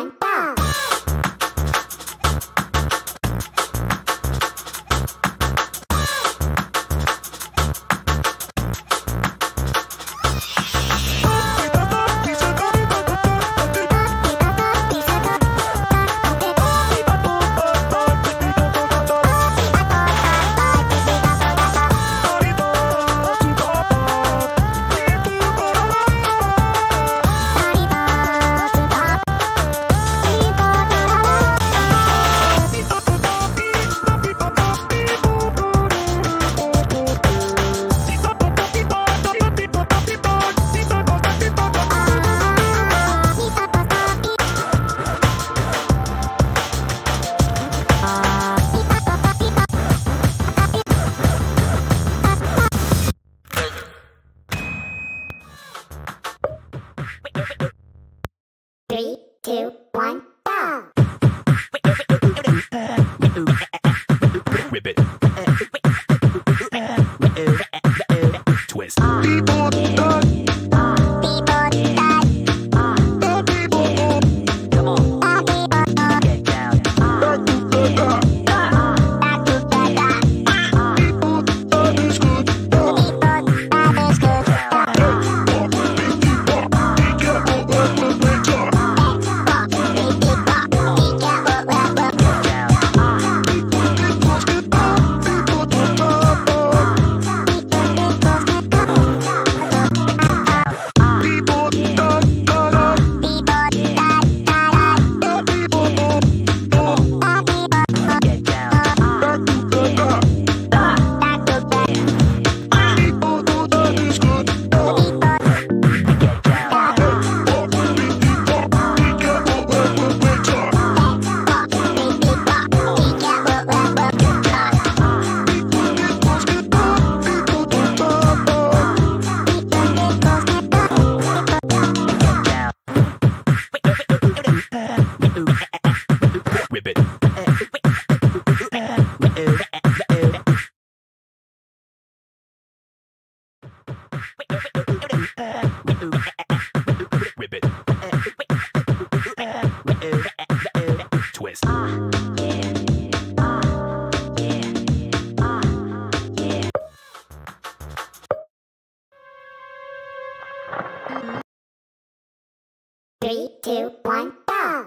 two, one, two, one, go! Two, one, go!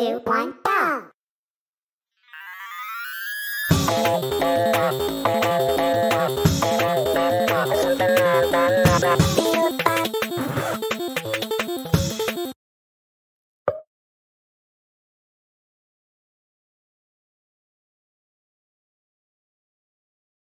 Two, one!